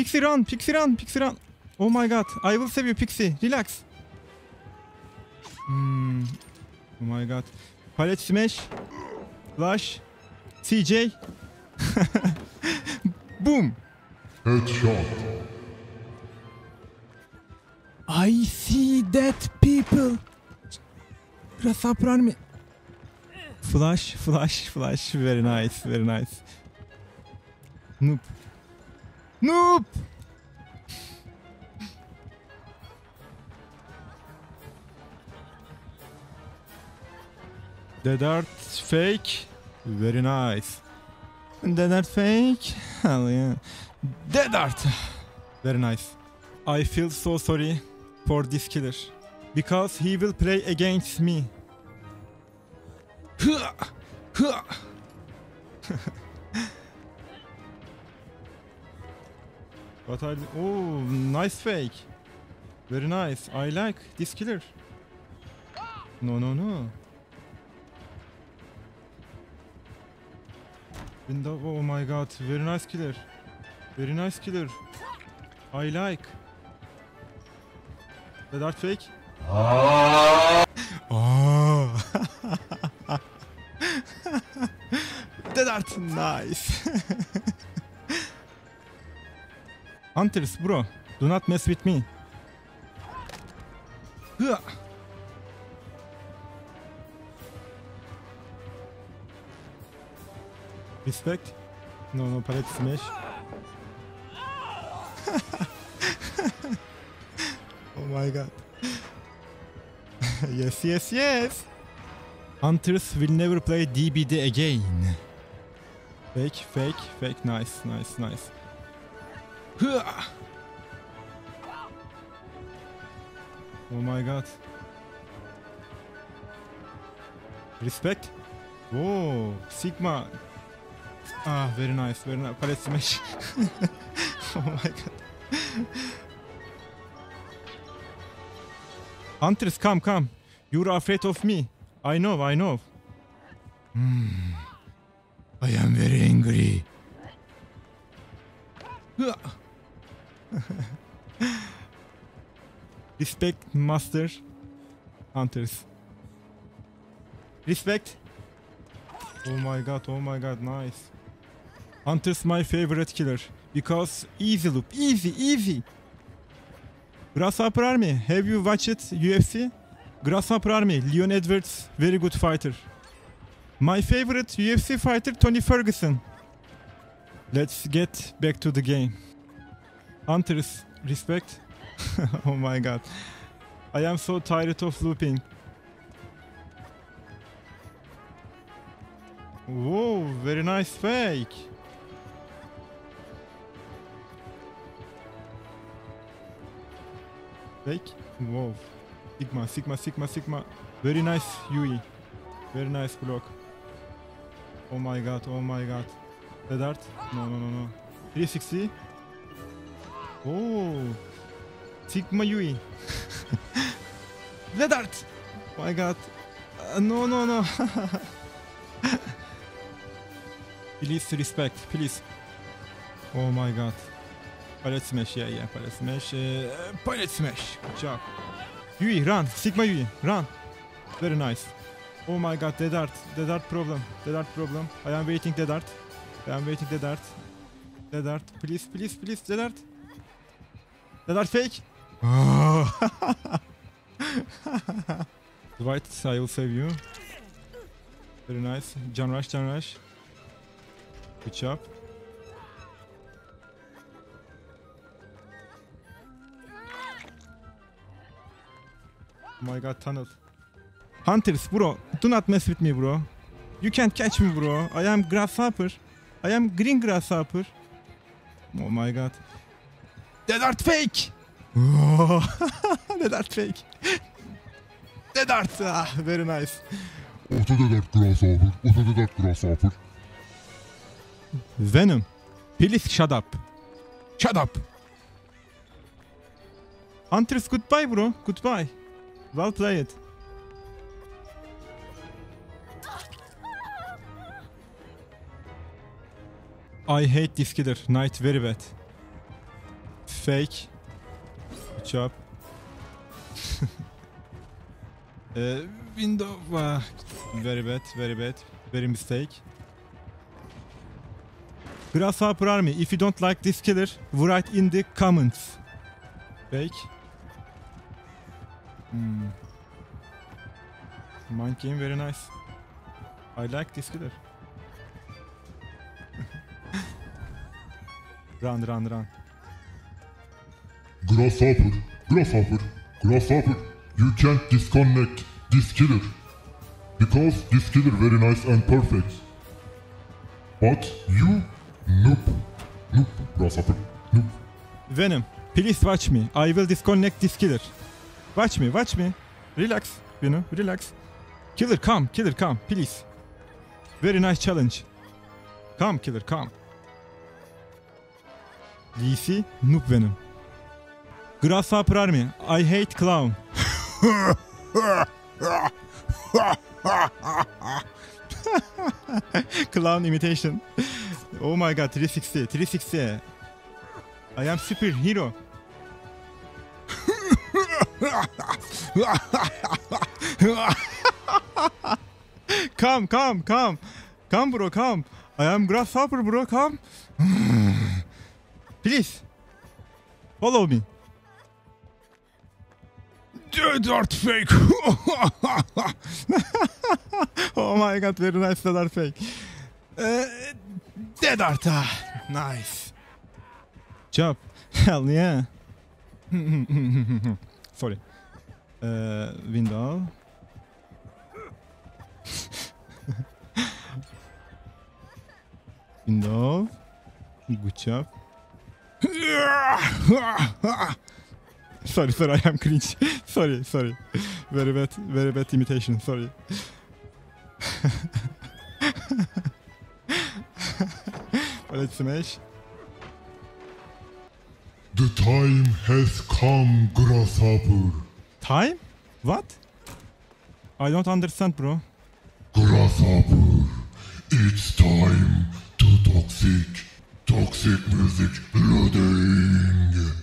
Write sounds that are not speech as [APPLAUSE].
Pixie run, Pixie run, Pixie run. Oh my god, I will save you Pixie. Relax. Hmm. Oh my god. Palette smash. Flash. CJ. [LAUGHS] Boom. Headshot. I see that people. Grasshopper army. Flash, flash, flash. Very nice, very nice. Noob. Noob! The dart fake. Very nice. Dead art fake. [LAUGHS] Hell yeah. The dart. Very nice. I feel so sorry for this killer. Because he will play against me. [LAUGHS] What are the- Oh, nice fake. Very nice. I like this killer. No, no, no. Window. Oh my god. Very nice killer. Very nice killer. I like. The dart fake. Oh. [LAUGHS] [LAUGHS] the dart. Nice. [LAUGHS] Hunters bro. Do not mess with me. Hıa. Respect. No, no, palette smash. [LAUGHS] oh my god. [LAUGHS] yes, yes, yes. Hunters will never play DBD again. Fake, fake, fake. Nice, nice, nice. Oh my god. Respect. Whoa, Sigma. Ah, very nice, very nice. Palette smash. [LAUGHS] oh my god. Hunters, come, come. You're afraid of me. I know, I know. Hmm. I am very Respect, master. Hunters. Respect. Oh my god, oh my god, nice. Hunter's my favorite killer. Because easy loop, easy, easy. Grasshopper Army, have you watched UFC? Grasshopper Army, Leon Edwards, very good fighter. My favorite UFC fighter, Tony Ferguson. Let's get back to the game. Hunters, respect. [LAUGHS] oh my god. I am so tired of looping. Whoa, very nice fake. Fake? Wow. Sigma, Sigma, Sigma, Sigma. Very nice Yui. Very nice block. Oh my god, oh my god. The dart? No, no, no, no. 360. Oh. Sigma Yui. [LAUGHS] the dart! Oh my god. Uh, no, no, no. [LAUGHS] please respect, please. Oh my god. Palette smash, yeah, yeah, palette smash. Uh, palette smash. Good job. Yui, run. Sigma Yui, run. Very nice. Oh my god, the dart. The dart problem. The dart problem. I am waiting the dart. I am waiting the dart. The dart. Please, please, please, the dart. The dart fake. [LAUGHS] Dwight, I will save you. Very nice. John Rush, John Rush. Good job. Oh my god, tunnel. Hunters, bro. Do not mess with me, bro. You can't catch me, bro. I am grasshopper. I am green grasshopper. Oh my god. Dead art fake! Oh, Dead art fake. Dead art. Ah, very nice. What a dead grasshopper. What a dead grasshopper. Venom. Please shut up. Shut up. Hunters, goodbye, bro. Goodbye. Well played. I hate this killer. Night very bad. fake. Job. uh, [LAUGHS] window. ah, very bad, very bad. Very mistake. Grasshopper Army, if you don't like this killer, write in the comments. Fake. Hmm. Mind game very nice. I like this killer. [LAUGHS] run, run, run. Grasshopper, grasshopper, grasshopper. You can't disconnect this killer. Because this killer very nice and perfect. But you, noob. Noob, grasshopper, noob. Venom, please watch me. I will disconnect this killer. Watch me, watch me. Relax, Venom, relax. Killer, come, killer, come, please. Very nice challenge. Come, killer, come. DC, Noob Venom. Grasshopper Army, I hate clown. [LAUGHS] clown imitation. Oh my god, 360, 360. I am superhero. come, come, come. Come, bro, come. I am grasshopper, bro, come. Please. Follow me. Dart fake. [LAUGHS] oh my god, very nice Dart fake. Uh, Dead art. ah, Nice. Job. [LAUGHS] Hell yeah. [LAUGHS] Sorry. Uh, window. window. Good job. Sorry, sorry, I am cringe. [LAUGHS] sorry, sorry. Very bad, very bad imitation. Sorry. [LAUGHS] Let's smash. The time has come, grasshopper. Time? What? I don't understand, bro. Grasshopper, it's time to toxic, toxic music loaded.